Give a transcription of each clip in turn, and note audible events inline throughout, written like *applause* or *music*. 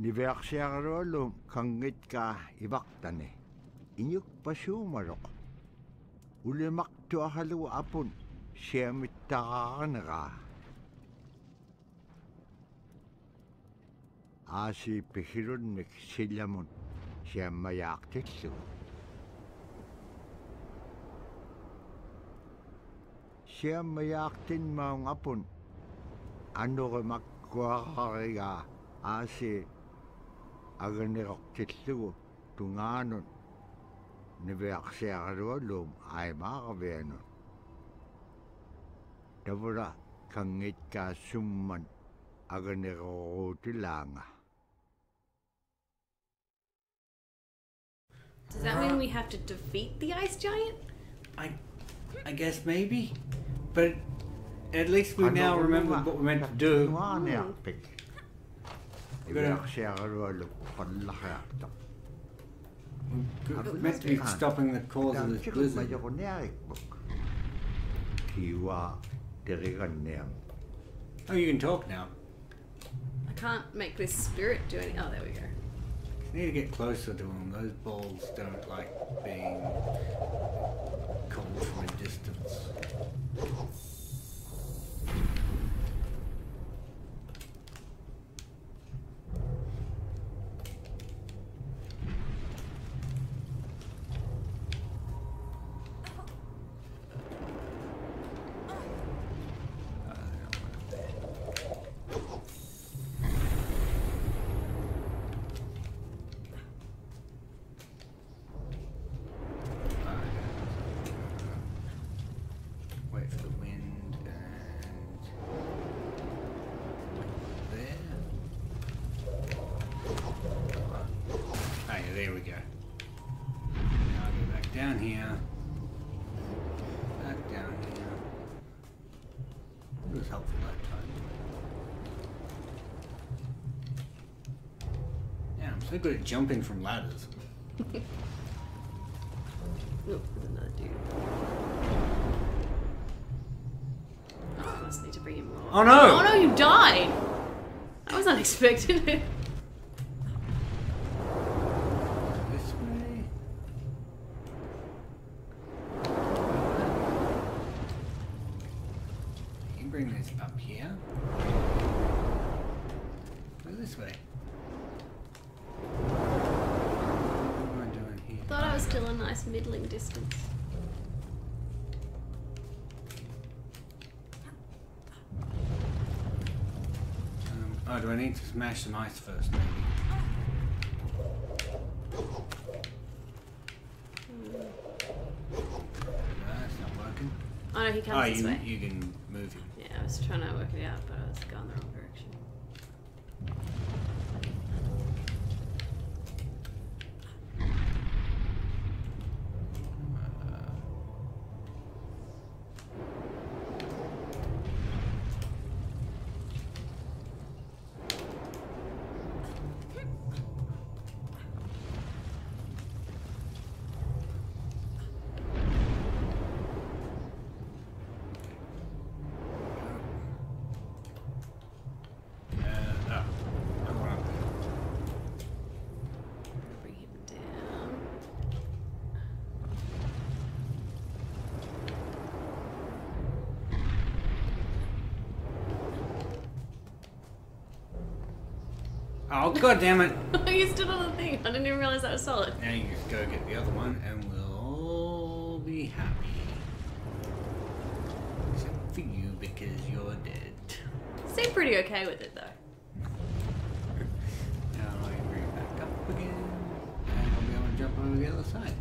ni Niversyarolum kangit ka ibaktane. Inyuk pasumarok. Ulimak tu ahalu apun. Siyamit takanara. Asi pihirun nik silamun. Siyamayak titsu. Siyamayak tin maung apun. Ano remakkuakariga. Asi pihirun aganiroqtillugu tungaanun niviaqsiaqaluallum aimaaqavianun tavura kangitkaasumman aganiroruutilaanga Does that mean we have to defeat the ice giant? I, I guess maybe, but at least we now remember what we're meant to do. Tuaaniarpik. Gotta- Niviaqsiaqaluallum qallaqiartaq. We're meant to be stopping the cause of this blizzard. Majorniarikmuk. Kiwa teriganniam. Oh, you can talk now. I can't make this spirit do any. Oh, there we go. You need to get closer to them. Those balls don't like being called from a distance. Wait for the wind and there. Oh yeah, there we go. Now I'll go back down here. Back down here. It was helpful that time. Yeah, I'm so good at jumping from ladders. *laughs* Oh, there's another dude. Oh, I need to bring him more. Oh no! Oh no, you died! That was unexpected. *laughs* This way. You can bring this here. Go this way. What am I doing here? Thought I was still a nice middling distance. Um, oh, do I need to smash some ice first, maybe? That's not working. Oh no, he comes Oh, this you, way. you can move him. I was trying to work it out, but I was going the wrong direction. Uh, oh. I'm wrong. Bring him down. Oh, god damn it! *laughs* you stood on the thing. I didn't even realize that was solid. Now you just go get the other one and we'll all be happy. Except for you because you're dead. Seem pretty okay with it though. *laughs* Now I bring it back up again and I'll be able to jump over the other side.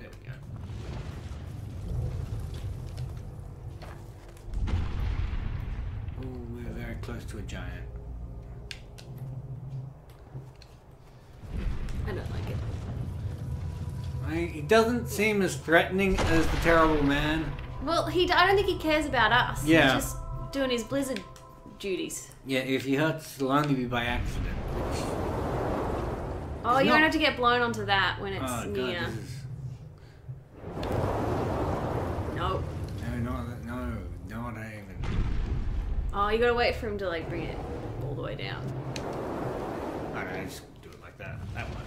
There we go. Oh, we're very close to a giant. I don't like it. I, he doesn't seem as threatening as the terrible man. Well, he. I don't think he cares about us. Yeah. He's just doing his blizzard duties. Yeah, if he hurts, it'll only be by accident. Oh, you not- don't have to get blown onto that when it's Oh, God, near. this is... Nope. No, not that. No, not even. Oh, you gotta wait for him to like bring it all the way down. I don't just do it like that. That work.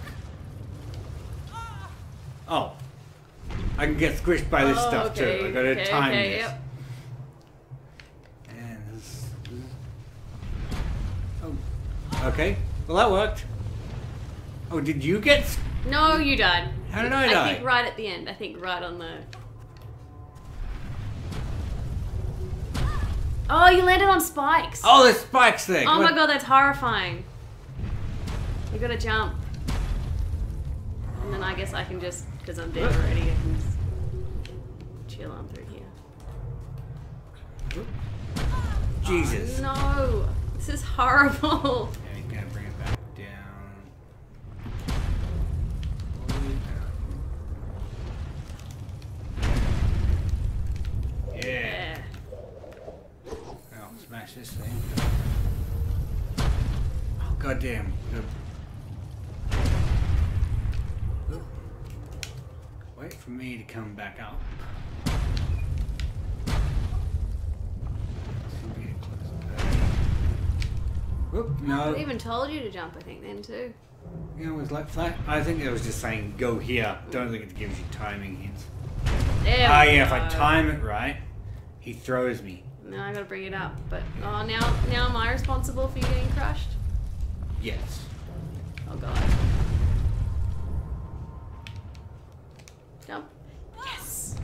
Oh. I can get squished by this Oh, stuff okay, too. I gotta okay, time okay, this. Yep. And this. Oh. Okay. Well, that worked. Oh, did you get? No, you died. How did I know I die? think right at the end. I think right on the. Oh, you landed on spikes. Oh, the spikes thing. Oh my god, that's horrifying. You gotta jump. And then I guess I can just, because I'm dead already, I can just chill on through here. Jesus. Oh, no! This is horrible. *laughs* this thing. Oh, goddamn. Good. Wait for me to come back out. See if we get close. Whoop, no. I even told you to jump, I think, then too. Know, it was like flat. I think it was just saying go here. Don't think it gives you timing hints. There Ah, we yeah, if I time it right, he throws me. Now I gotta bring it up. But, oh, now, now am I responsible for you getting crushed? Yes. Oh god. Jump. Yes!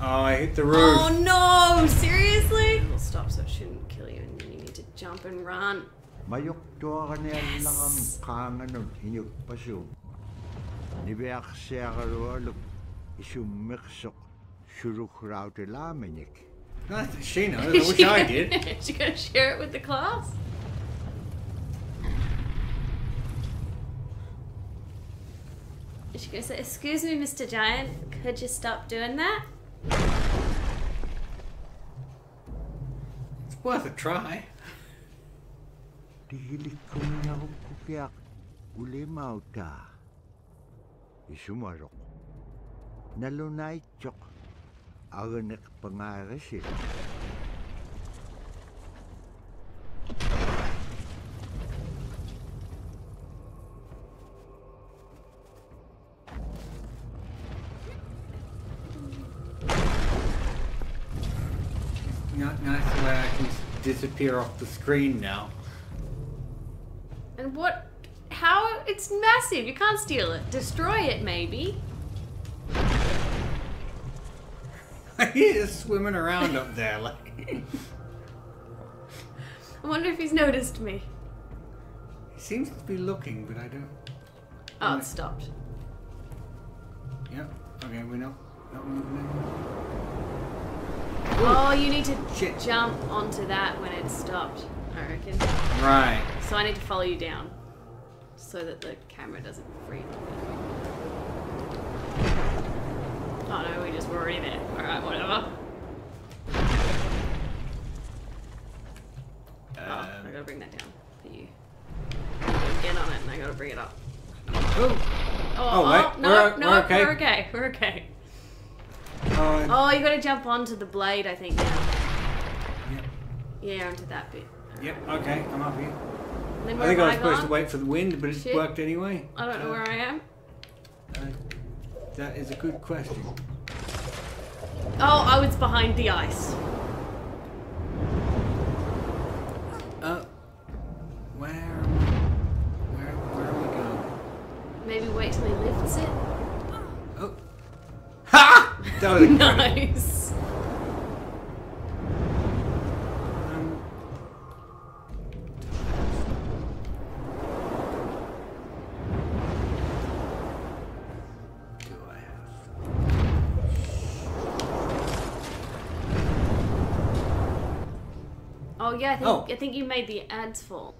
Oh, I hit the roof. Oh no! Seriously? It'll stop so it shouldn't kill you and then you need to jump and run. Mayok to ka niya Yes. *laughs* lakam kanga nun inyok pasu. Nibeak siya karualok isumiksok suruk raute lamenik. No, that's- she knows. I wish I *laughs* did. Is *laughs* she gonna share it with the class? Is she gonna say, excuse me, Mr. Giant, could you stop doing that? It's worth a try. Tihilik niya ako kukiak uli. Isumarok. Nalunay chok. Aganek pangarasit. Not nice the way I can disappear off the screen now. And what? How? It's massive. You can't steal it. Destroy it, maybe. *laughs* He's just swimming around up there like. *laughs* I wonder if he's noticed me. he seems to be looking, but I don't. Oh, it stopped. Yep. Okay, we know. not moving anymore. Oh, you need to Shit. jump onto that when it stopped. I reckon. Right. So I need to follow you down, so that the camera doesn't freeze. Oh no, we just were already there. All right, whatever. Oh, I Um, gotta bring that down for you. Get on it, and I gotta bring it up. oh. Oh, Oh, wait, no, we're- no, we're okay. we're okay. We're okay. Oh. Oh, you gotta jump onto the blade, I think now. Yep. Yeah, onto that bit. Yep. Okay, I'm up here. I think I was supposed to wait for the wind, but it Shit. worked anyway. I don't know where I am. uh, that is a good question. Oh, I was behind the ice. Uh, where, where, where are we going? Maybe wait till he lifts it. Oh, ha! That was *laughs* incredible. Yeah, I think Oh. I think you made the ads fall.